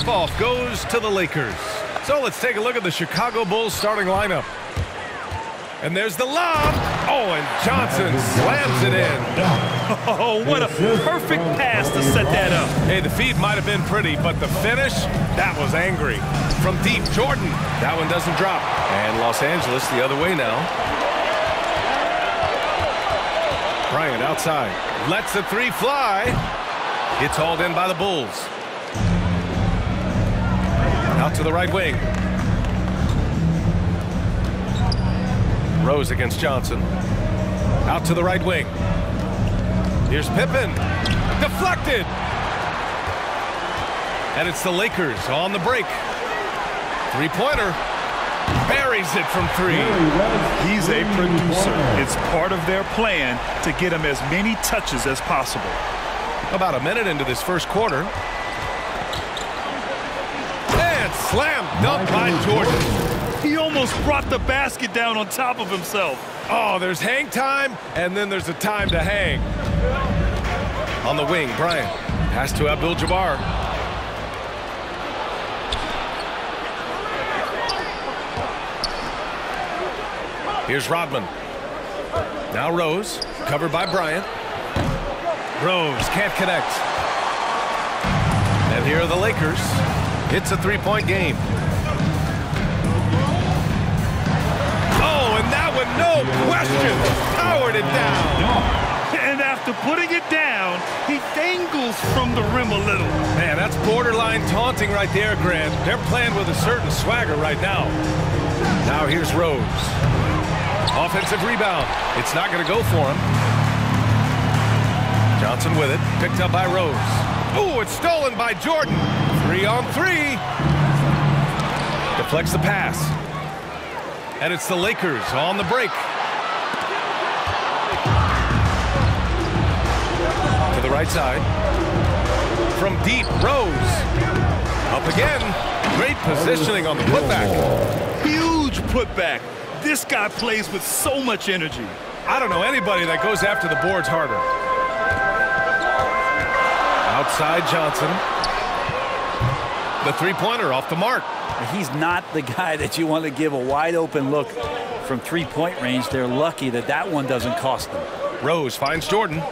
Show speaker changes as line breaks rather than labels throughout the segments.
Tip-off goes to the Lakers. So let's take a look at the Chicago Bulls starting lineup. And there's the lob. Oh, and Johnson slams it in.
Oh, what a perfect pass to set that up.
Hey, the feed might have been pretty, but the finish, that was angry. From deep, Jordan. That one doesn't drop. And Los Angeles the other way now. Bryant outside. Lets the three fly. It's hauled in by the Bulls. Out to the right wing. Rose against Johnson. Out to the right wing. Here's Pippen. Deflected. And it's the Lakers on the break. Three-pointer. Buries it from three.
He's a producer. It's part of their plan to get him as many touches as possible.
About a minute into this first quarter. Slam dunk by Jordan.
He almost brought the basket down on top of himself.
Oh, there's hang time, and then there's a time to hang. On the wing, Bryant. Pass to Abdul-Jabbar. Here's Rodman. Now Rose, covered by Bryant. Rose can't connect. And here are the Lakers. It's a three-point game. Oh, and that one, no question, powered it down.
And after putting it down, he dangles from the rim a little.
Man, that's borderline taunting right there, Grant. They're playing with a certain swagger right now. Now here's Rose. Offensive rebound. It's not going to go for him. Johnson with it. Picked up by Rose. Ooh, it's stolen by Jordan. Three on three. Deflects the pass. And it's the Lakers on the break. To the right side. From deep, Rose. Up again. Great positioning on the putback.
Huge putback. This guy plays with so much energy.
I don't know anybody that goes after the boards harder. Outside Johnson. The three-pointer off the mark.
He's not the guy that you want to give a wide open look from three-point range. They're lucky that that one doesn't cost them.
Rose finds Jordan.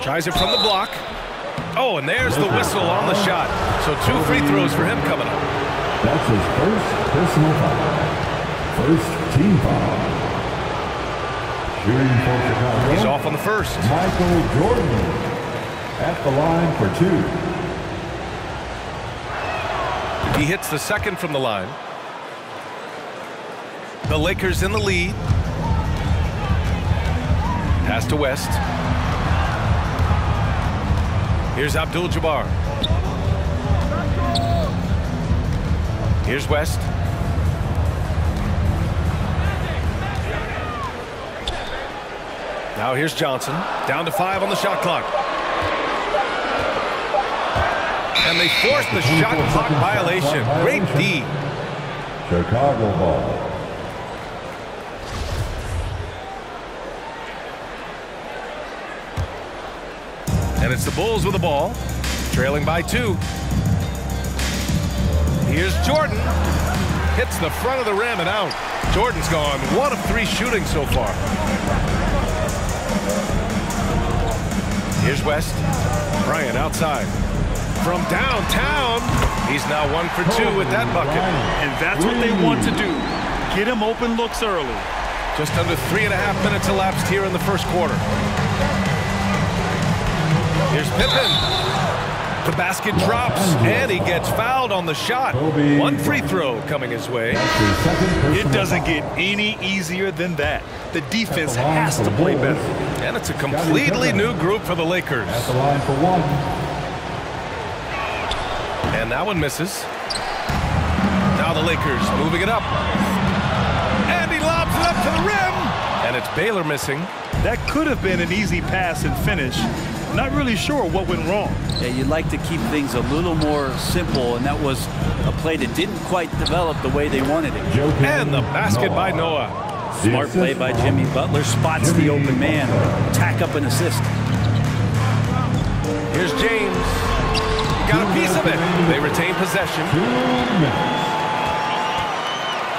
Tries it from the block. Oh, and there's the whistle on the shot. So two free throws for him coming up.
That's his first personal foul. First team foul. Shooting for Chicago.
He's off on the first.
Michael Jordan at the line for two.
He hits the second from the line. The Lakers in the lead. Pass to West. Here's Abdul-Jabbar. Here's West. Now here's Johnson. Down to five on the shot clock. And they forced the shot clock violation. Great D.
Chicago ball.
And it's the Bulls with the ball, trailing by two. Here's Jordan. Hits the front of the rim and out. Jordan's gone one of three shooting so far. Here's West. Bryant outside. From downtown, he's now one for two with that bucket.
And that's what they want to do. Get him open looks early.
Just under three and a half minutes elapsed here in the first quarter. Here's Pippen. The basket drops, and he gets fouled on the shot. One free throw coming his way.
His second personal
It doesn't get any easier than that. The defense has to play better.
And it's a completely new group for the Lakers.
At the line for one.
And that one misses. Now the Lakers moving it up. And he lobs it up to the rim. And it's Baylor missing.
That could have been an easy pass and finish. Not really sure what went wrong.
Yeah, you'd like to keep things a little more simple, and that was a play that didn't quite develop the way they wanted it.
And the basket by
Noah.
Noah.
Smart play by Jimmy Butler. Spots the open man. Tack up an assist.
Got a piece of it. They retain possession.
Two.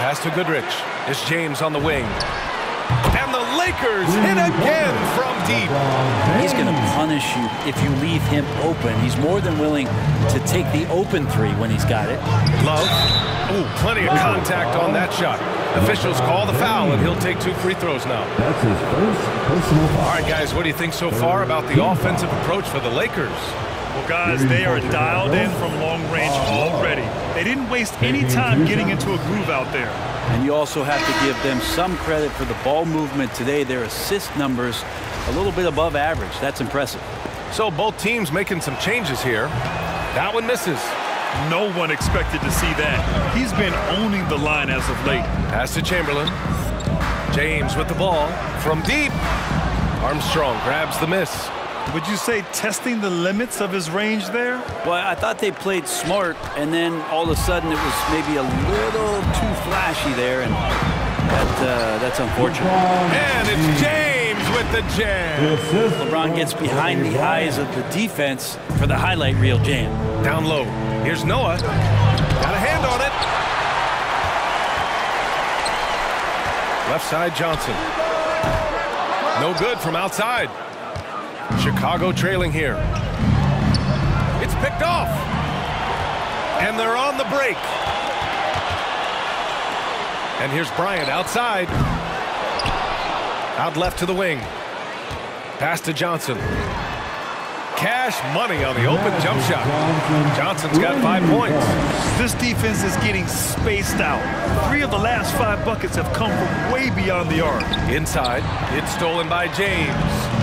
Pass to Goodrich. It's James on the wing. And the Lakers hit again from deep.
He's going to punish you if you leave him open. He's more than willing to take the open three when he's got it.
Love. Ooh, plenty of contact on that shot. Officials call the foul, and he'll take two free throws now.
That's his first personal foul.
All right, guys, what do you think so far about the offensive approach for the Lakers?
Well, guys, they are dialed in from long range already. They didn't waste any time getting into a groove out there.
And you also have to give them some credit for the ball movement today. Their assist numbers a little bit above average. That's impressive.
So both teams making some changes here. That one misses.
No one expected to see that. He's been owning the line as of late.
Pass to Chamberlain. James with the ball from deep. Armstrong grabs the miss.
Would you say testing the limits of his range there?
Well, I thought they played smart, and then all of a sudden it was maybe a little too flashy there, and that, uh, that's unfortunate.
And it's James with the jam.
LeBron gets behind the eyes of the defense for the highlight reel jam.
Down low. Here's Noah. Got a hand on it. Left side Johnson. No good from outside. Chicago trailing here. It's picked off. And they're on the break. And here's Bryant outside. Out left to the wing. Pass to Johnson. Cash money on the open jump shot. Johnson's got five points.
This defense is getting spaced out. Three of the last five buckets have come from way beyond the arc.
Inside, it's stolen by James.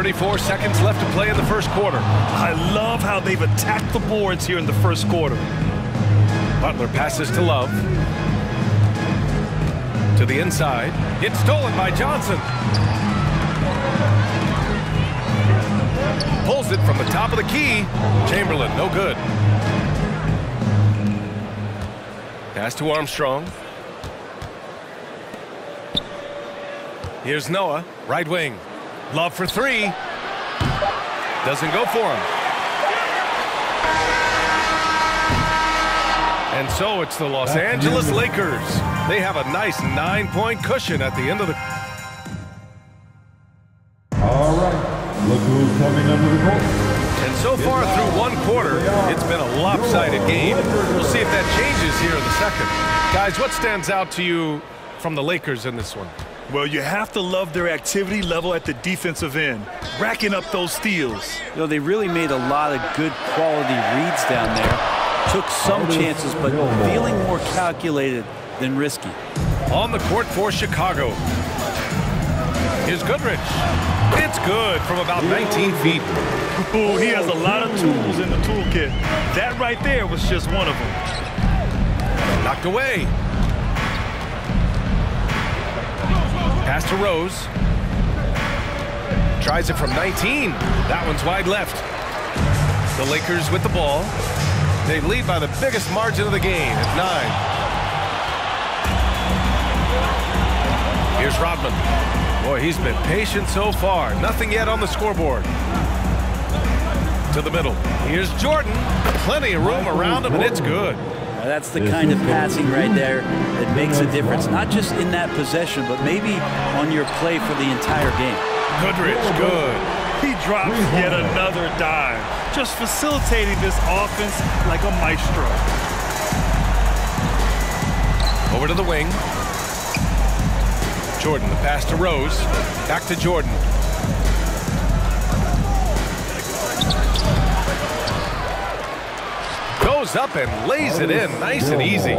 34 seconds left to play in the first quarter.
I love how they've attacked the boards here in the first quarter.
Butler passes to Love. To the inside. It's stolen by Johnson. Pulls it from the top of the key. Chamberlain, no good. Pass to Armstrong. Here's Noah, right wing. Love for three. Doesn't go for him. And so it's the Los Angeles Lakers. They have a nice nine-point cushion at the end of the...
All right. Look who's coming under the court.
And so far through one quarter, it's been a lopsided game. We'll see if that changes here in the second. Guys, what stands out to you from the Lakers in this one?
Well, you have to love their activity level at the defensive end, racking up those steals.
You know, they really made a lot of good quality reads down there. Took some chances, but feeling more calculated than risky.
On the court for Chicago. Here's Goodrich. It's good from about 19 feet.
Ooh, he has a lot of tools in the toolkit. That right there was just one of them.
Knocked away. Pass to Rose. Tries it from 19. That one's wide left. The Lakers with the ball. They lead by the biggest margin of the game at nine. Here's Rodman. Boy, he's been patient so far. Nothing yet on the scoreboard. To the middle. Here's Jordan. Plenty of room around him, and it's good.
That's the kind of passing right there that makes a difference, not just in that possession, but maybe on your play for the entire game.
Goodrich, good.
He drops yet another dive, just facilitating this offense like a maestro.
Over to the wing. Jordan, the pass to Rose. Back to Jordan. Goes up and lays it in nice and easy.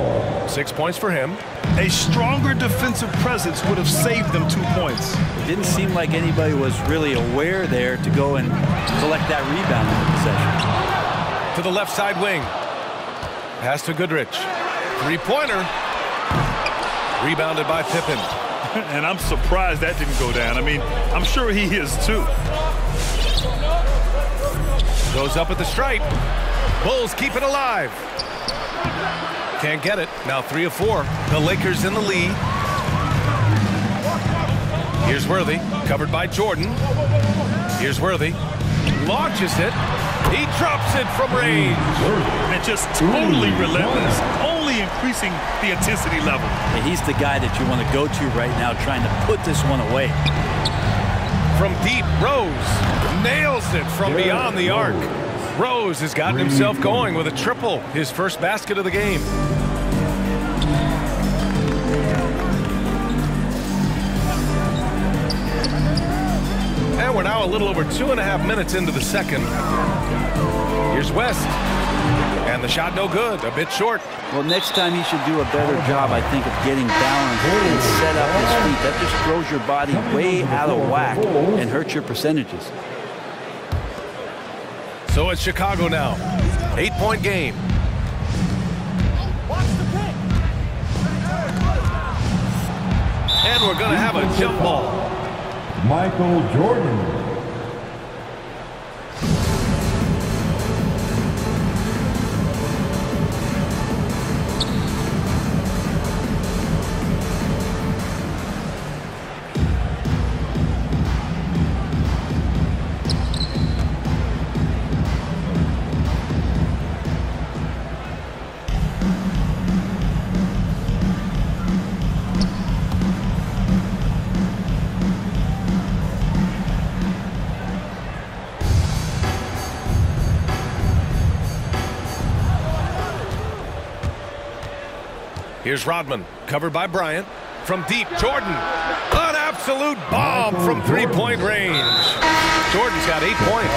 Six points for him.
A stronger defensive presence would have saved them two points.
It didn't seem like anybody was really aware there to go and collect that rebound in the possession.
To the left side wing. Pass to Goodrich. Three-pointer. Rebounded by Pippen.
And I'm surprised that didn't go down. I mean, I'm sure he is too.
Goes up at the stripe. Bulls keep it alive. Can't get it. Now three of four. The Lakers in the lead. Here's Worthy, covered by Jordan. Here's Worthy. Launches it. He drops it from range.
And just totally relentless, only increasing the intensity level.
And he's the guy that you want to go to right now trying to put this one away.
From deep, Rose nails it from beyond the arc. Rose has gotten himself going with a triple, his first basket of the game. And we're now a little over two and a half minutes into the second. Here's West. And the shot no good, a bit short.
Well, next time he should do a better job, I think, of getting balanced and set up his feet. That just throws your body way out of whack and hurts your percentages.
So it's Chicago now. Eight-point game. And we're going to have a jump ball.
Michael Jordan.
Here's Rodman, covered by Bryant. From deep, Jordan. An absolute bomb from three-point range. Jordan's got eight points.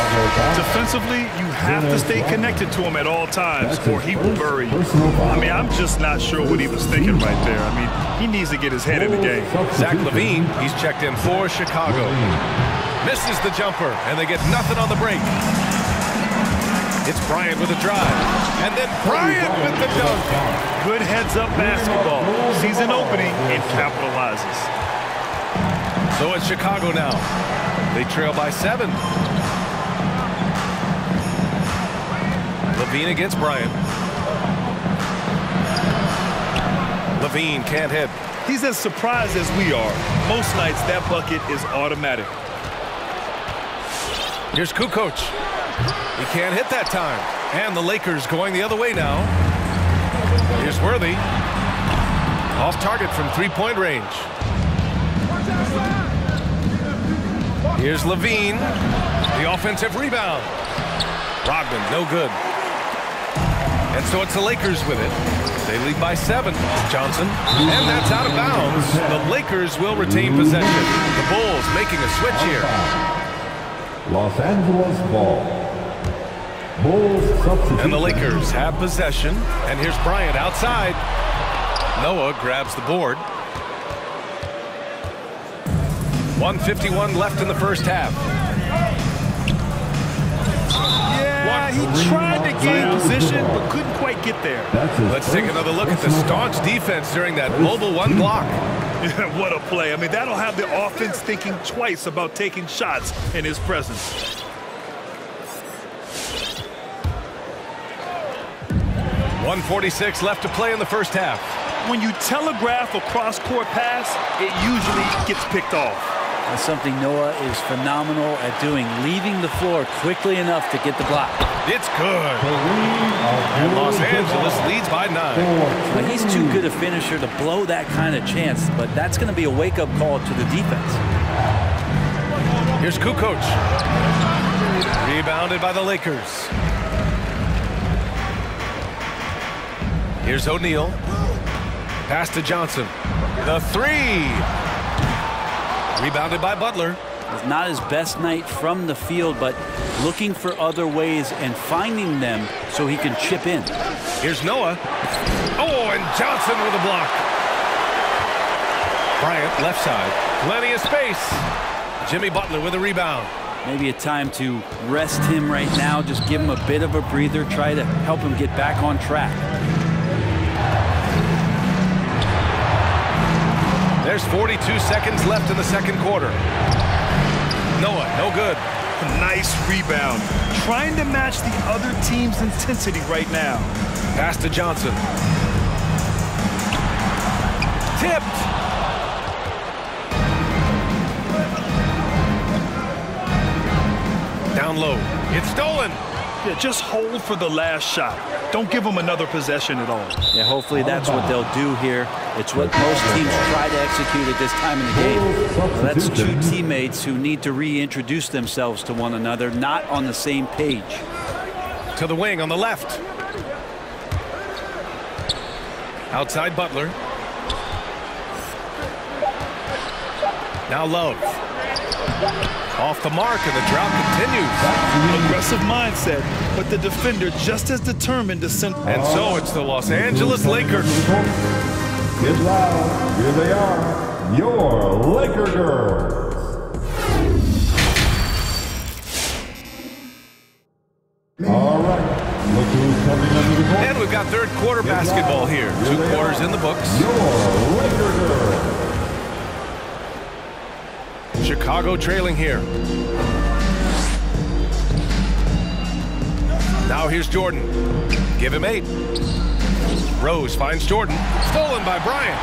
Defensively, you have to stay connected to him at all times or he will bury you. I mean, I'm just not sure what he was thinking right there. I mean, he needs to get his head in the game.
Zach LaVine, he's checked in for Chicago. Misses the jumper, and they get nothing on the break. It's Bryant with a drive. And then Bryant with the dunk.
Good heads-up basketball. Season opening and capitalizes.
So it's Chicago now. They trail by seven. LaVine against Bryant. LaVine can't hit.
He's as surprised as we are. Most nights, that bucket is automatic.
Here's Kukoc. He can't hit that time. And the Lakers going the other way now. Here's Worthy. Off target from three-point range. Here's LaVine. The offensive rebound. Rodman, no good. And so it's the Lakers with it. They lead by seven. Johnson. And that's out of bounds. The Lakers will retain possession. The Bulls making a switch here.
Los Angeles ball. Bulls substitute.
And the Lakers have possession. And here's Bryant outside. Noah grabs the board. 151 left in the first half.
Yeah, he tried to gain position, but couldn't quite get there.
Let's take another look at the staunch defense during that mobile one block.
what a play. I mean, that'll have the offense thinking twice about taking shots in his presence.
146 left to play in the first half.
When you telegraph a cross-court pass, it usually gets picked off.
That's something Noah is phenomenal at doing, leaving the floor quickly enough to get the block.
It's good.
And
And Los Angeles leads by nine.
But he's too good a finisher to blow that kind of chance, but that's going to be a wake-up call to the defense.
Here's Kukoc. Rebounded by the Lakers. Here's O'Neal. Pass to Johnson. The three. Rebounded by Butler.
It's not his best night from the field, but looking for other ways and finding them so he can chip in.
Here's Noah. Oh, and Johnson with a block. Bryant, left side. Plenty of space. Jimmy Butler with a rebound.
Maybe a time to rest him right now, just give him a bit of a breather, try to help him get back on track.
There's 42 seconds left in the second quarter. Noah, no good.
Nice rebound. Trying to match the other team's intensity right now.
Pass to Johnson. Tipped. down low. It's stolen.
Yeah, just hold for the last shot. Don't give them another possession at all.
Yeah, hopefully that's what they'll do here. It's what most teams try to execute at this time in the game. That's two teammates who need to reintroduce themselves to one another, not on the same page.
To the wing on the left. Outside Butler. Now Love. Off the mark, and the drought continues.
Aggressive mindset, but the defender just as determined to send.
And so it's the Los Angeles Lakers.
Get loud. Here they are. Your Laker girls. All right. Look who's coming under the court.
And we've got third quarter basketball here. Two quarters in the books. Chicago trailing here. Now here's Jordan. Give him eight. Rose finds Jordan. Stolen by Bryant.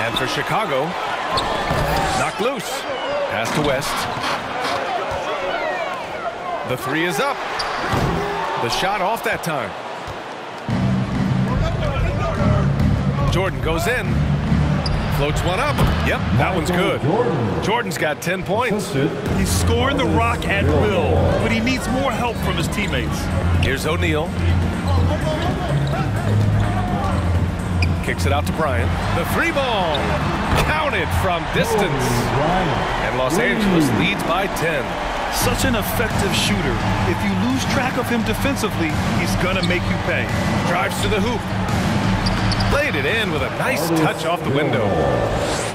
And for Chicago, knocked loose. Pass to West. The three is up. The shot off that time. Jordan goes in. Floats one up. Yep, that one's good.
Jordan.
Jordan's got 10 points.
Assisted.
He's scoring the rock at will, but he needs more help from his teammates.
Here's O'Neal. Kicks it out to Bryant. The three ball. Counted from distance. And Los Angeles leads by 10.
Such an effective shooter. If you lose track of him defensively, he's gonna make you pay.
Drives to the hoop. Played it in with a nice touch off the window.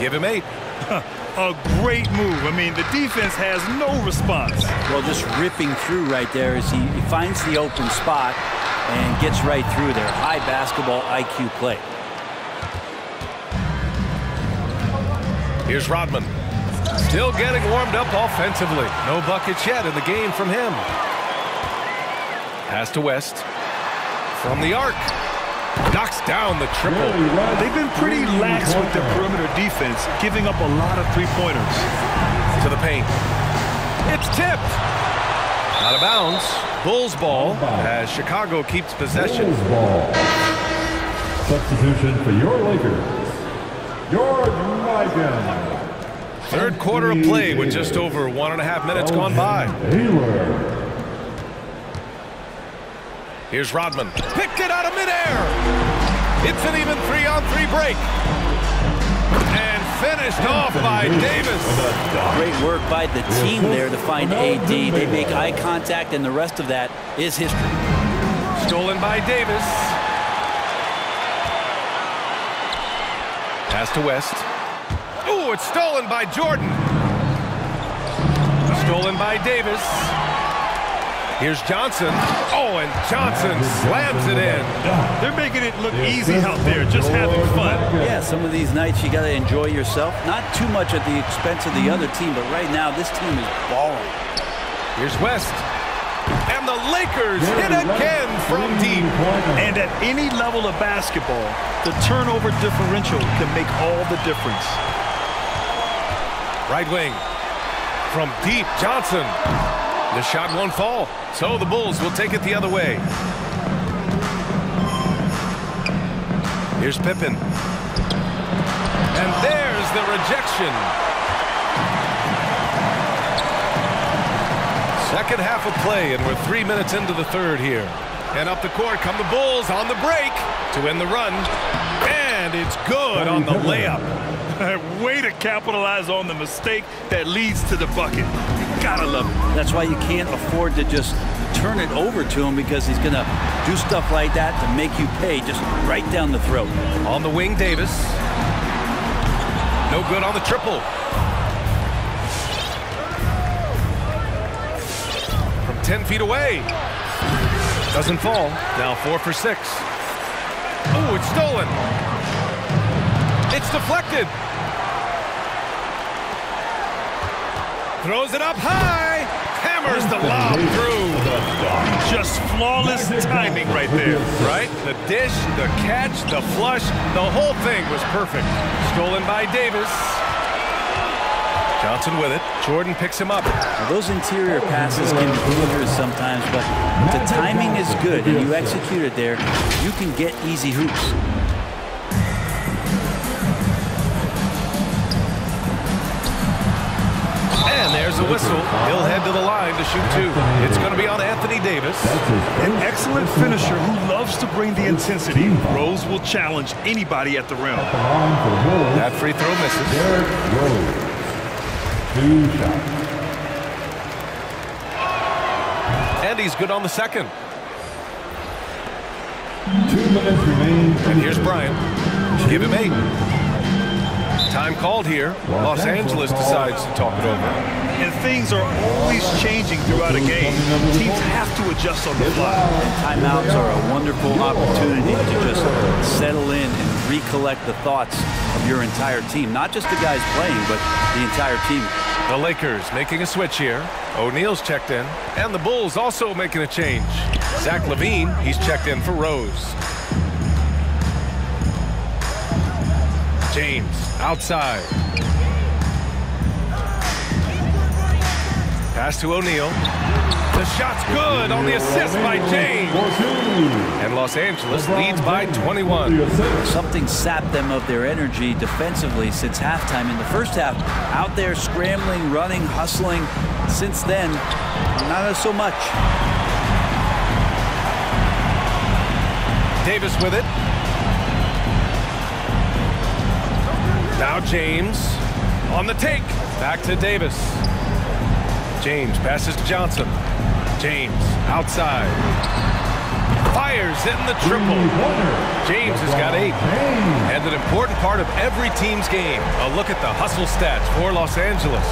Give him eight.
A great move. I mean, the defense has no response.
Well, just ripping through right there as he, he finds the open spot and gets right through there. High basketball IQ play.
Here's Rodman. Still getting warmed up offensively. No buckets yet in the game from him. Pass to West. From the arc. Knocks down the triple.
They've been pretty lax with their perimeter defense, giving up a lot of three-pointers.
to the paint. It's tipped. Out of bounds. Bulls ball as Chicago keeps possession.
Bulls ball. Substitution for your Lakers. George Mikan.
Third quarter of play with just over one and a half minutes gone by. Here's Rodman. Picked it out of midair. It's an even three-on-three break. And finished off by Davis.
Great work by the team there to find AD. They make eye contact, and the rest of that is history.
Stolen by Davis. Pass to West. Ooh, it's stolen by Jordan. Stolen by Davis. Here's Johnson. Oh, and Johnson slams it in.
They're making it look easy out there, just having fun.
Yeah, some of these nights you got to enjoy yourself. Not too much at the expense of the other team, but right now this team is balling.
Here's West. And the Lakers hit again from deep.
And at any level of basketball, the turnover differential can make all the difference.
Right wing. From deep, Johnson. The shot won't fall, so the Bulls will take it the other way. Here's Pippen. And there's the rejection. Second half of play, and we're three minutes into the third here. And up the court come the Bulls on the break to end the run. And it's good on the layup.
Way to capitalize on the mistake that leads to the bucket. Gotta love it.
That's why you can't afford to just turn it over to him because he's going to do stuff like that to make you pay just right down the throat.
On the wing, Davis. No good on the triple. From 10 feet away. Doesn't fall. Now four for six. Oh, it's stolen. It's deflected. Throws it up high. Hammers the lob through.
Just flawless timing right there.
Right? The dish, the catch, the flush, the whole thing was perfect. Stolen by Davis. Johnson with it. Jordan picks him up.
Now, those interior passes can be dangerous sometimes, but the timing is good and you execute it there, you can get easy hoops.
There's a whistle. He'll head to the line to shoot two. It's going to be on Anthony Davis.
An excellent finisher who loves to bring the intensity. Rose will challenge anybody at the rim.
That free throw misses.
Derrick Rose. Two shots.
And he's good on the second.
Two minutes remain.
And here's Bryant. Give him eight. Time called here. Los Angeles decides to talk it over.
And things are always changing throughout a game. Teams have to adjust on the fly.
And timeouts are a wonderful opportunity to just settle in and recollect the thoughts of your entire team. Not just the guys playing, but the entire team.
The Lakers making a switch here. O'Neal's checked in. And the Bulls also making a change. Zach LaVine, he's checked in for Rose. James outside. Pass to O'Neal. The shot's good on the assist by James. And Los Angeles leads by 21.
Something sapped them of their energy defensively since halftime. In the first half, out there scrambling, running, hustling. Since then, not so much.
Davis with it. Now James on the take. Back to Davis. James passes to Johnson. James outside. Fires in the triple. James has got eight. And an important part of every team's game. A look at the hustle stats for Los Angeles.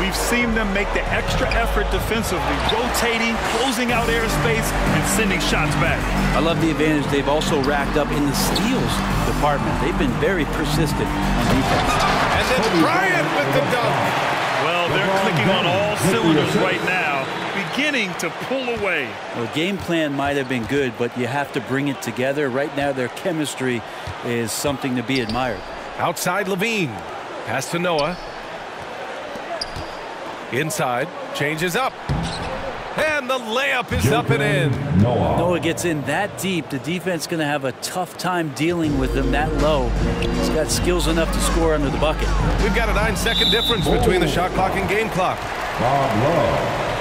We've seen them make the extra effort defensively, rotating, closing out airspace, and sending shots back.
I love the advantage they've also racked up in the steals department. They've been very persistent on defense.
And then Bryant with the dunk.
Well, they're clicking on all cylinders right now, beginning to pull away.
The game plan might have been good, but you have to bring it together. Right now, their chemistry is something to be admired.
Outside LaVine. Pass to Noah. Inside. Changes up. And the layup is up and in.
Noah.
Noah gets in that deep, the defense going to have a tough time dealing with him that low. He's got skills enough to score under the bucket.
We've got a nine-second difference between the oh. shot clock and game clock.
Bob Love.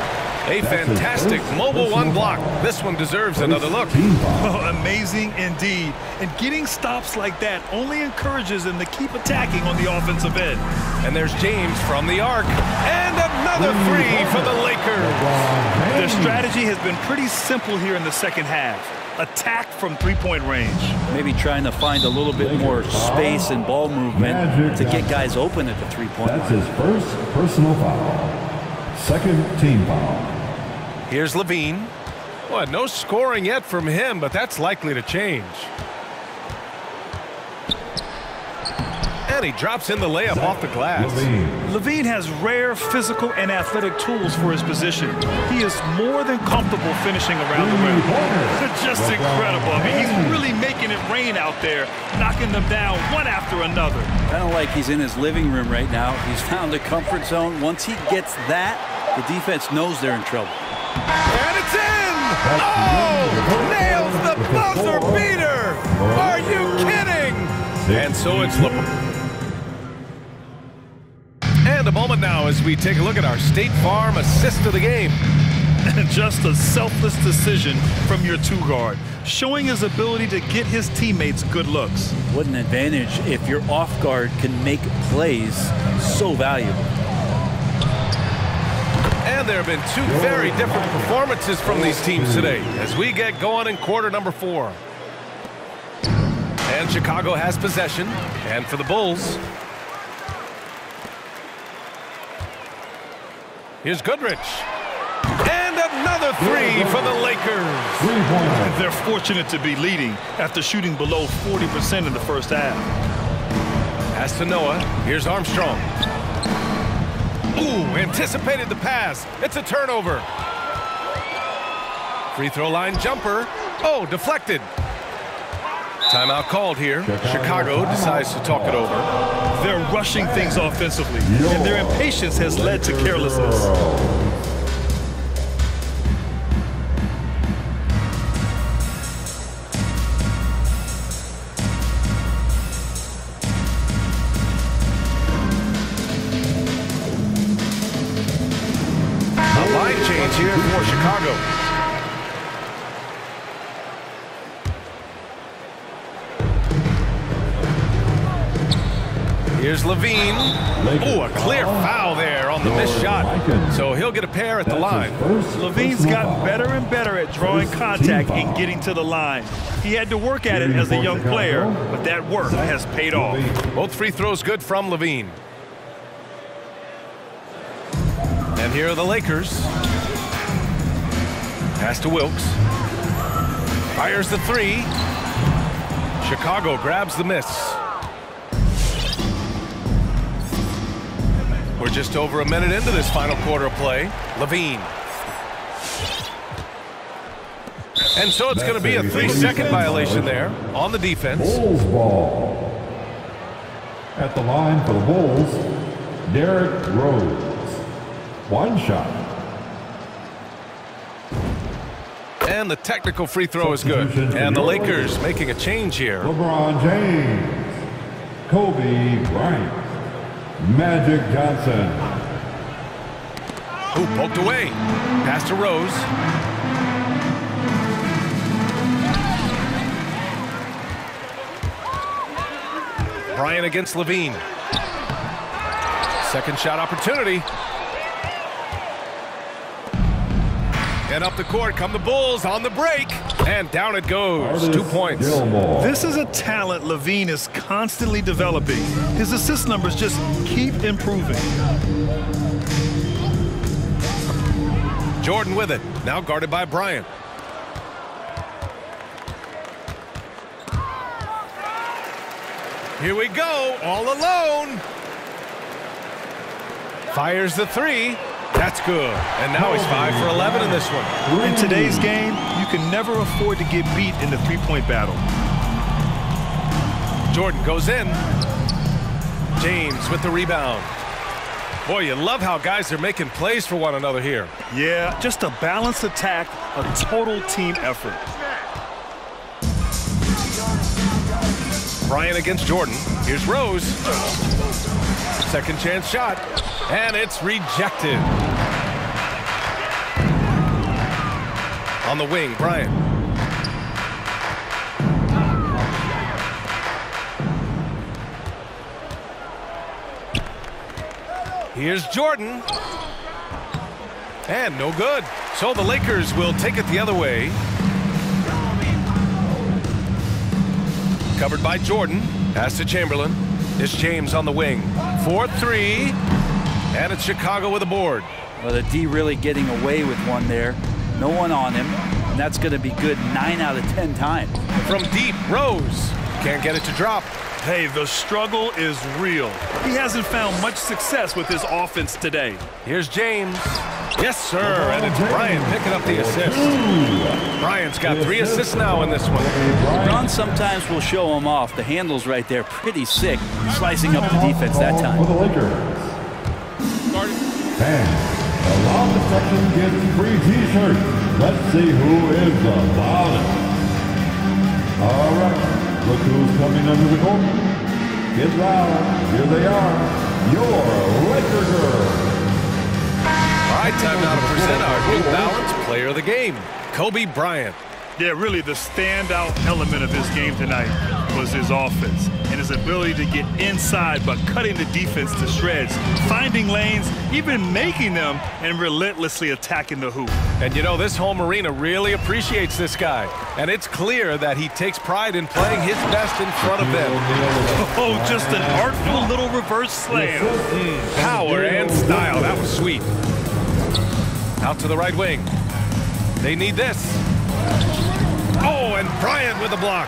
A fantastic mobile one block. This one deserves another look.
Oh, amazing indeed. And getting stops like that only encourages them to keep attacking on the offensive end.
And there's James from the arc. And another three for the Lakers.
Their strategy has been pretty simple here in the second half. Attack from three-point range.
Maybe trying to find a little bit more space and ball movement to get guys open at the three-point line.
That's his first personal foul. Second team foul.
Here's LaVine. Well, no scoring yet from him, but that's likely to change. And he drops in the layup off the glass.
LaVine.
LaVine has rare physical and athletic tools for his position. He is more than comfortable finishing around the rim. It's just incredible. I mean, he's really making it rain out there, knocking them down one after another.
Kind of like he's in his living room right now. He's found a comfort zone. Once he gets that, the defense knows they're in trouble.
And it's in! Oh! Nails the buzzer beater! Are you kidding? And so it's LeBron. And a moment now as we take a look at our State Farm assist of the game.
just a selfless decision from your two guard, showing his ability to get his teammates good looks.
What an advantage if your off guard can make plays so valuable.
And there have been two very different performances from these teams today as we get going in quarter number four. And Chicago has possession. And for the Bulls, here's Goodrich. And another three for the Lakers.
They're fortunate to be leading after shooting below 40% in the first half.
Pass to Noah. Here's Armstrong. Ooh, anticipated the pass. It's a turnover. Free throw line jumper. Oh, deflected. Timeout called here. Chicago decides to talk it over.
They're rushing things offensively, and their impatience has led to carelessness.
A here for Chicago. Here's LaVine. Oh, a clear foul there on the missed shot. So he'll get a pair at the line.
LaVine's gotten better and better at drawing contact and getting to the line. He had to work at it as a young player, but that work has paid off.
Both free throws good from LaVine. And here are the Lakers. Pass to Wilkes. Fires the three. Chicago grabs the miss. We're just over a minute into this final quarter of play. LaVine. And so it's going to be a three-second violation there on the defense.
Bulls ball. At the line for the Bulls, Derrick Rose. One shot.
And the technical free throw is good. And the Lakers making a change here.
LeBron James. Kobe Bryant. Magic Johnson.
Who poked away. Pass to Rose. Bryant against LaVine. Second shot opportunity. And up the court come the Bulls on the break. And down it goes. Two points.
Gilmore.
This is a talent LaVine is constantly developing. His assist numbers just keep improving.
Jordan with it. Now guarded by Bryant. Here we go. All alone. Fires the three. That's good. And now he's 5 for 11 in this one.
In today's game, you can never afford to get beat in the three-point battle.
Jordan goes in. James with the rebound. Boy, you love how guys are making plays for one another here.
Yeah, just a balanced attack, a total team effort.
Bryant against Jordan. Here's Rose. Second chance shot. And it's rejected. On the wing, Bryant. Here's Jordan. And no good. So the Lakers will take it the other way. Covered by Jordan. Pass to Chamberlain. It's James on the wing. 4-3. And it's Chicago with a board.
Well, the D really getting away with one there. No one on him. And that's going to be good nine out of 10 times.
From deep, Rose. Can't get it to drop.
Hey, the struggle is real. He hasn't found much success with his offense today.
Here's James. Yes, sir. Oh, and it's Bryant picking up the assist. Bryant's got three assists now in this one.
Ron sometimes will show him off. The handle's right there, pretty sick, slicing up the defense that
For
time.
the Lakers. Fans, allow the section gets free t-shirts. Let's see who is the loudest. All right, look who's coming under the court. Get loud. Here they are. Your Laker girls.
All right, time now to present our New Balance Player of the Game, Kobe Bryant.
Yeah, really the standout element of his game tonight was his offense and his ability to get inside but cutting the defense to shreds, finding lanes, even making them, and relentlessly attacking the hoop.
And you know, this home arena really appreciates this guy. And it's clear that he takes pride in playing his best in front of them.
Oh, just an artful little reverse slam. Hmm.
Power and style. That was sweet. Out to the right wing. They need this. Oh, and Bryant with a block.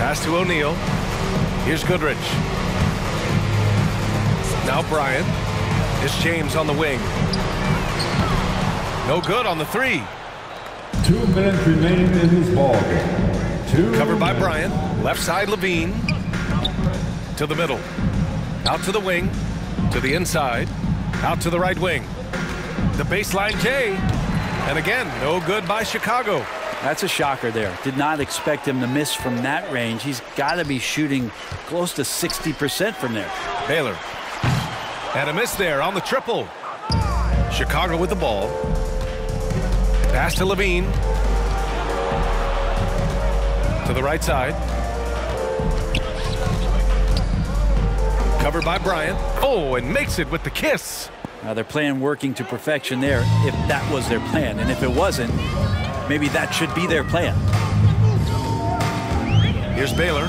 Pass to O'Neal. Here's Goodrich. Now Bryant. It's James on the wing. No good on the three.
Two minutes remaining in this ball game. Two
Covered by. Bryant. Left side LaVine. To the middle. Out to the wing. To the inside. Out to the right wing. The baseline K. And again, no good by Chicago.
That's a shocker there. Did not expect him to miss from that range. He's got to be shooting close to 60% from there.
Baylor. And a miss there on the triple. Chicago with the ball. Pass to LaVine. To the right side. Covered by Bryant. Oh, and makes it with the kiss.
Now they're playing working to perfection there if that was their plan. And if it wasn't, maybe that should be their plan.
Here's Baylor.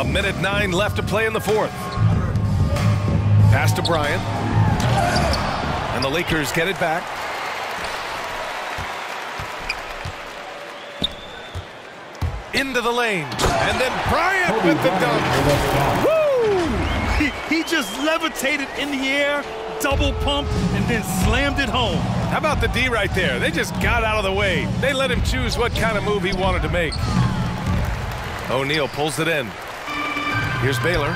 A minute nine left to play in the fourth. Pass to Bryant. And the Lakers get it back. Into the lane. And then Bryant with the dunk.
dunk.
He, he just levitated in the air, double pump, and then slammed it home.
How about the D right there? They just got out of the way. They let him choose what kind of move he wanted to make. O'Neal pulls it in. Here's Baylor.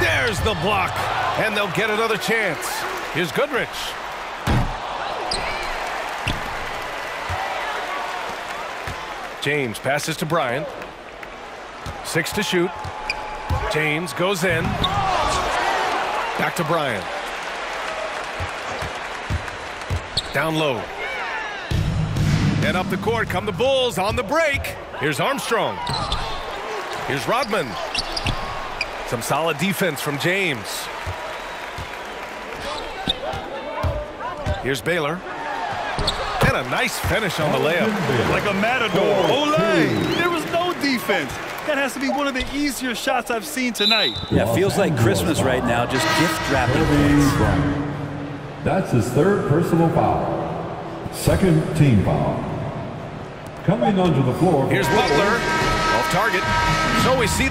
There's the block. And they'll get another chance. Here's Goodrich. James passes to Bryant. Six to shoot. James goes in. Back to Bryant. Down low. And up the court come the Bulls on the break. Here's Armstrong. Here's Rodman. Some solid defense from James. Here's Baylor. And a nice finish on the layup.
Like a matador. Olay! There was no defense. That has to be one of the easier shots I've seen tonight.
Yeah, feels like Christmas right now, just gift wrapping.
Kobe That's his third personal foul. Second team foul. Coming onto the floor.
Here's
Portland,
Butler. Off target. So we see